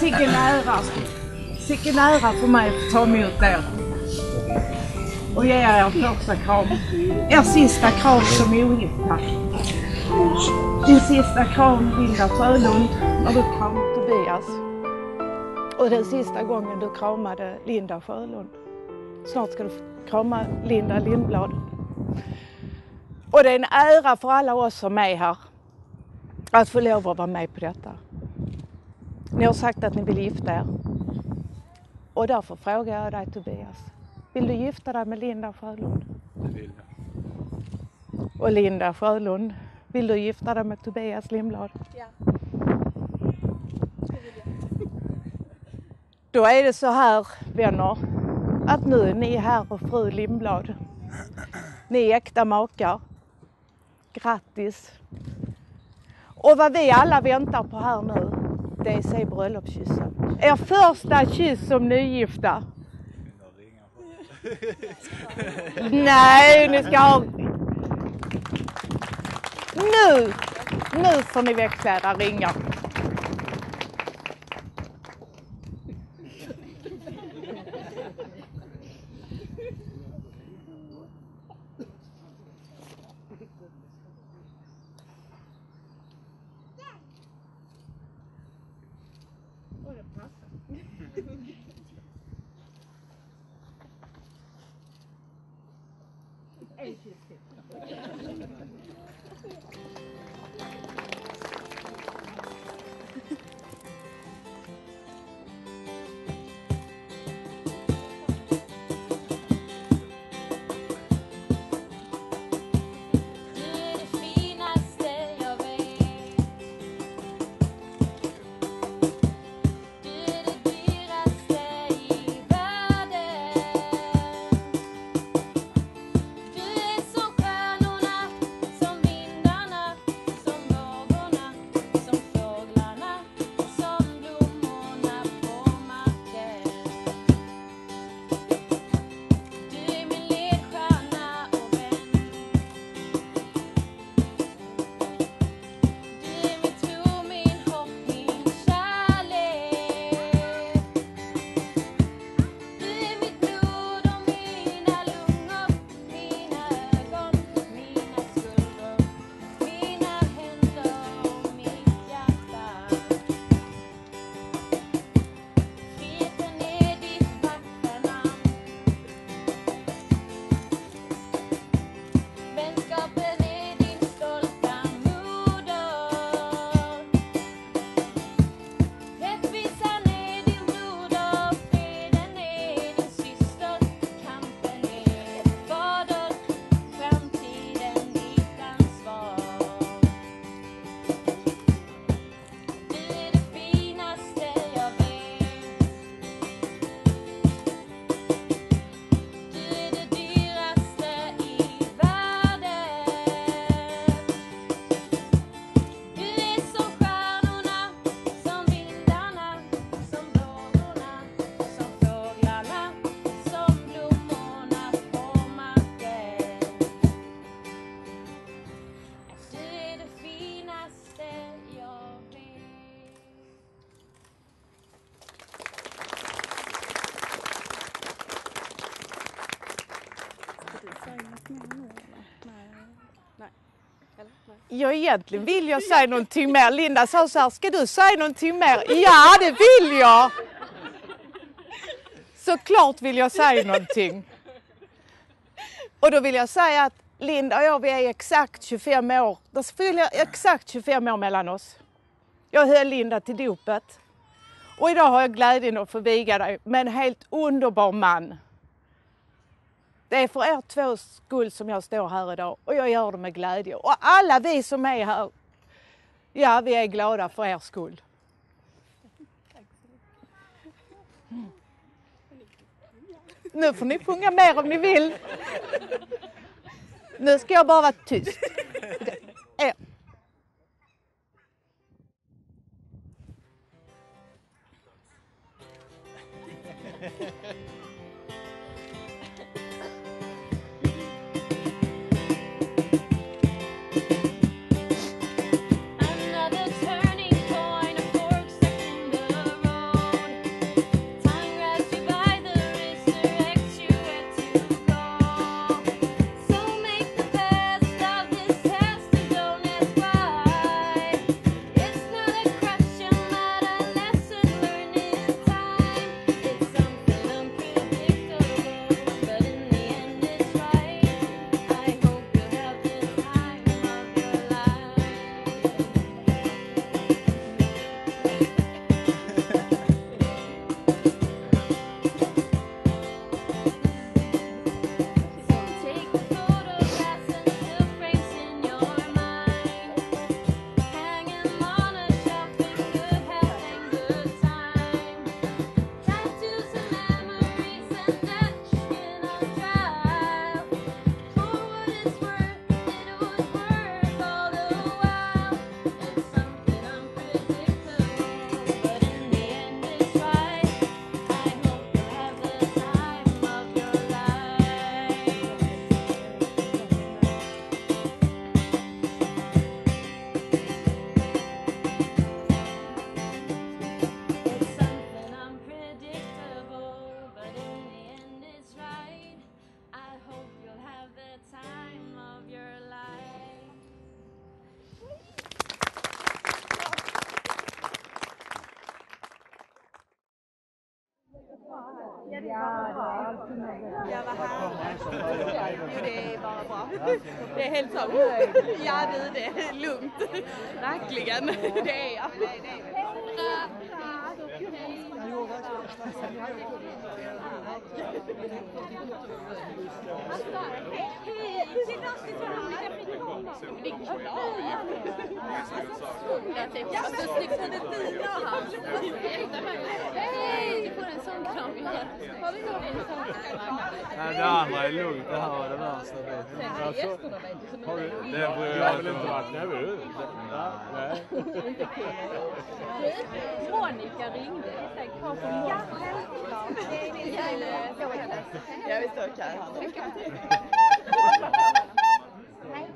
Sicken ära. Sicken ära för mig att få ta emot er. Och ge er första kram. Er sista kram som ogifta. Din sista kram Linda Sjölund när du kramade Tobias. Och den sista gången du kramade Linda Sjölund. Snart ska du krama Linda Lindblad. Och det är en ära för alla oss som är här att få lov att vara med på detta. Ni har sagt att ni vill gifta er. Och därför frågar jag dig Tobias. Vill du gifta dig med Linda Sjölund? Det vill jag. Och Linda Sjölund, vill du gifta dig med Tobias Lindblad? Ja. Då är det så här vänner, att nu är ni här och fru Lindblad. Ni är äkta makar. Grattis! Och vad vi alla väntar på här nu, det är bröllopskyssen. Er första kyss som nygifta. Nej, ni ska ha... Nu! Nu får ni växla era ringar. Ja, egentligen vill jag säga någonting mer. Linda sa så här, ska du säga någonting mer? Ja, det vill jag! Såklart vill jag säga någonting. Och då vill jag säga att Linda och jag, vi är exakt 25 år. Det fyller exakt 25 år mellan oss. Jag höll Linda till dopet. Och idag har jag glädjen att få viga dig med en helt underbar man. Det är för er två skull som jag står här idag och jag gör det med glädje. Och alla vi som är här, ja vi är glada för er skull. Mm. Nu får ni sjunga mer om ni vill. Nu ska jag bara vara tyst. Ja, vad härligt. Jo, det är bara bra. Det är helt så. Ja, du, det är lugnt. Verkligen. Det är jag. Hej! Du får en sån kram. Har vi någon en sån Nej, det andra är lugnt. Det här var det värsta biten. Alltså, har du, Det bryr jag har jag väl inte inte om. varit nervös? Nej. Monica ringde. Ja, självklart. Ja, vi står här nu. Nej.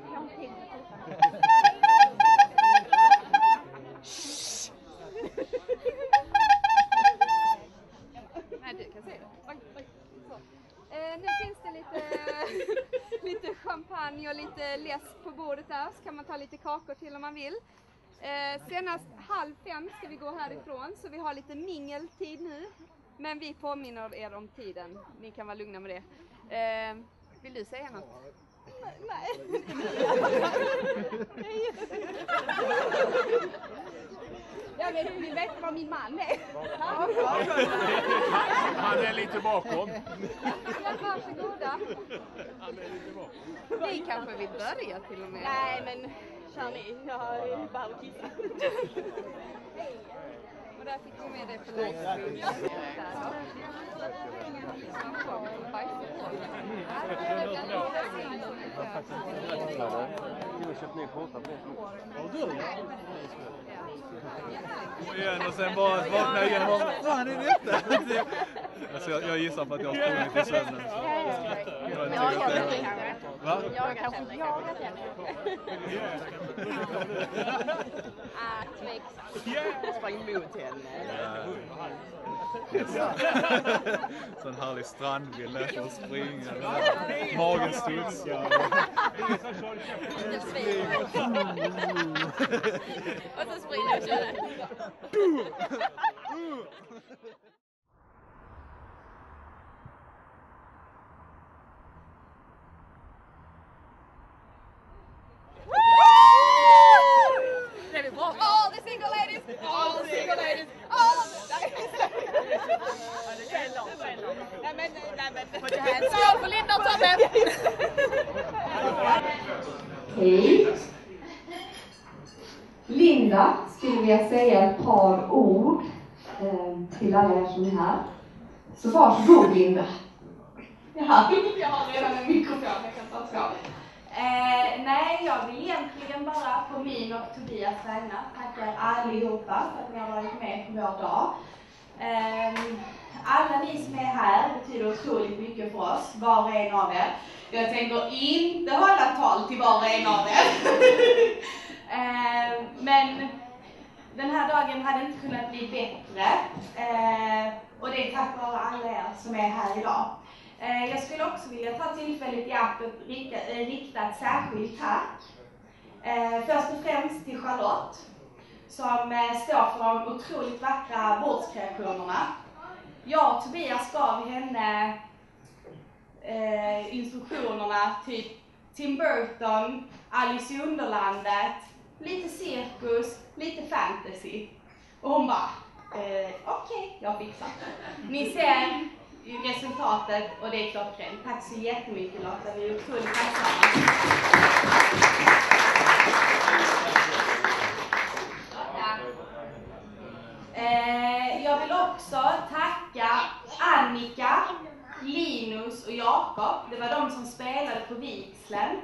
Nej, du kan se det. Oj, oj. Eh, nu finns det lite, lite champagne och lite läsk på bordet där, så kan man ta lite kakor till om man vill. Eh, senast halv fem ska vi gå härifrån, så vi har lite mingeltid nu. Men vi påminner er om tiden, ni kan vara lugna med det. Eh, vill du säga något? Nej. Jag vet, ni vet var min man är. Han är lite bakom. Ja, varsågoda. Ni kanske vill börja till och med? Nej, men kör ni. Jag behöver kissa. Och där fick vi med det för livestream. Och igen och sen bara vakna igen och bara, fan är detta? Alltså jag, jag gissar på att jag har sprungit i sömnen. Jag tänkt henne. Va? Jagat henne. Jagat henne. Ah, tveksamt. Sprang mot henne. Sån härlig för att springa. Magen studsar. Och så springer jag och kör. Det är bra. All the single ladies! All the single ladies! All the... Nej men, nej men. Put Skål för Linda och Tobbe! Hej! Linda skulle vilja säga ett par ord eh, till alla er som är här. Så varsågod Linda. Ja, jag har redan en mikrofon, jag kan ta ett. Eh, nej, jag vill egentligen bara på min och Tobias vägnar tacka er allihopa för att ni har varit med på vår dag. Eh, alla ni som är här betyder otroligt mycket för oss, var och en av er. Jag tänker inte hålla tal till var och en av er. eh, men den här dagen hade inte kunnat bli bättre. Eh, och det är tack vare alla er som är här idag. Eh, jag skulle också vilja ta tillfället i akt och rikta, eh, rikta ett särskilt tack. Eh, först och främst till Charlotte som står för de otroligt vackra bordskreationerna. Jag och Tobias gav henne instruktionerna typ Tim Burton, Alice i Underlandet, lite cirkus, lite fantasy. Och hon bara, eh, okej, jag fixar. Ni ser resultatet och det är klockrent. Tack så jättemycket Lotta, vi är otroligt tacksamma. Eh, jag vill också tacka Annika, Linus och Jakob. Det var de som spelade på vigseln.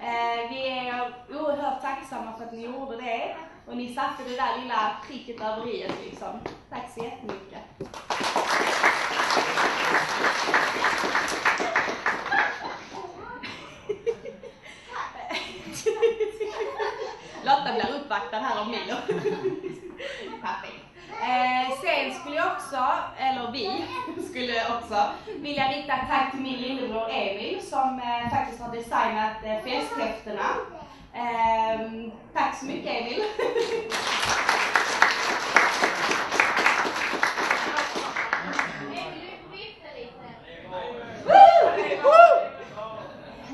Eh, vi är oerhört tacksamma för att ni gjorde det. Och ni satte det där lilla pricket över i liksom. Tack så jättemycket. Lotta blir uppvaktad här av Milo. Perfekt. Eh, sen skulle jag också, eller vi skulle också vilja rikta ett tack till min lillebror Emil som eh, faktiskt har designat eh, festhäftena. Eh, tack så mycket Emil. Emil, vifta lite.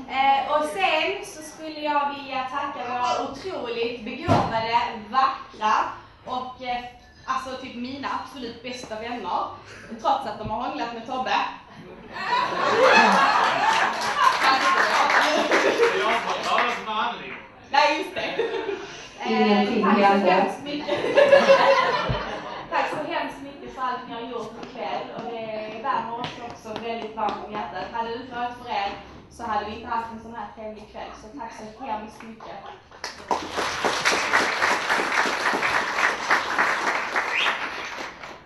Eh, och sen så skulle jag vilja tacka våra otroligt begåvade, vackra och eh, alltså typ mina absolut bästa vänner. Trots att de har hånglat med Tobbe. Nej, just det. Ingenting tack så hemskt mycket. tack så hemskt mycket för allt ni har gjort ikväll och det värmer oss också väldigt varmt om hjärtat. Hade det inte varit för er så hade vi inte haft en sån här trevlig kväll. Så tack så hemskt mycket.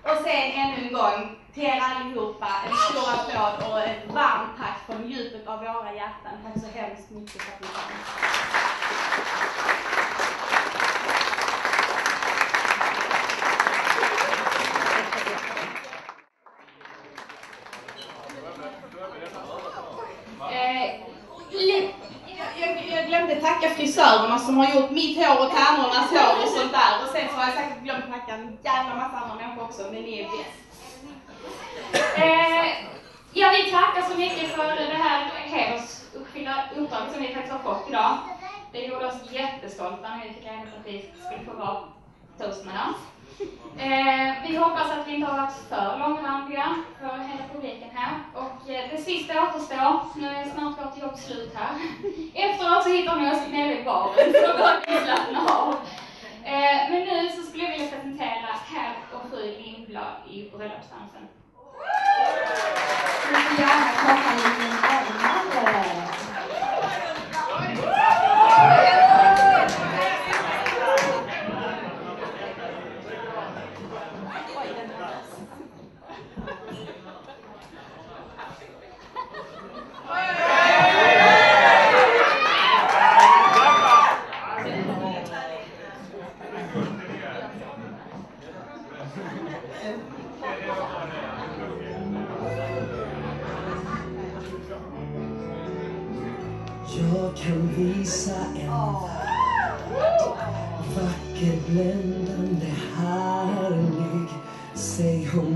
Och sen ännu en gång till er allihopa en stor applåd och ett varmt tack från djupet av våra hjärtan. Tack så hemskt mycket för att ni kom. Eh, li- jag, jag, tacka frisörerna som har gjort mitt hår och tärnornas hår och sånt där. Och sen så har jag säkert glömt tacka en jävla massa andra människor också, men ni är bäst. Eh, jag vill tacka så mycket för det här hedersuppfyllda uppdraget som vi faktiskt har fått idag. Det gjorde oss jättestolta när vi fick reda på att vi skulle få vara dem. Eh, vi hoppas att vi inte har varit för långrandiga för hela publiken här. Och eh, det sista återstår, nu är snart vårt jobb slut här. Efteråt så hittar ni oss nere i baren, så då kan ni slappna av. Eh, men nu så skulle jag vilja presentera herr och fru Lindblad i bröllopsdansen.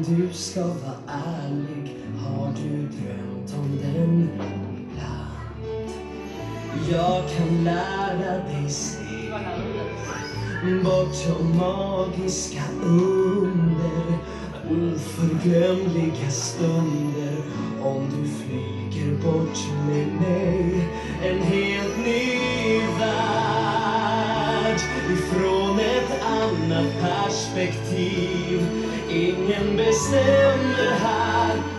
Du ska vara ärlig Har du drömt om den ibland? Jag kan lära dig se Bortom magiska under Oförglömliga stunder Om du flyger bort med mig En helt ny värld Ifrån ett annat perspektiv. Ingen bestämmer här.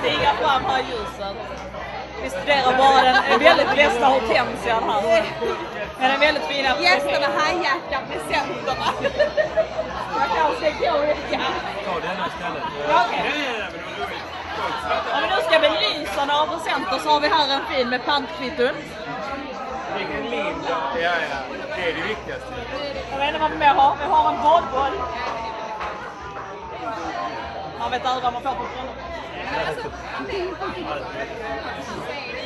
stiga fram här i ljuset. Vi studerar bara den väldigt bästa hortensian här. Men den väldigt fina Gästerna hijackar presenterna. Jag kanske går ja. Ta denna istället. Okej. Om vi nu ska belysa några presenter så har vi här en fin med pantkvitton. Vilken lim. Ja, ja. Det är det viktigaste. Jag vet inte vad vi mer har. Vi har en bollboll. Man vet aldrig vad man får på bröllop. Thank you.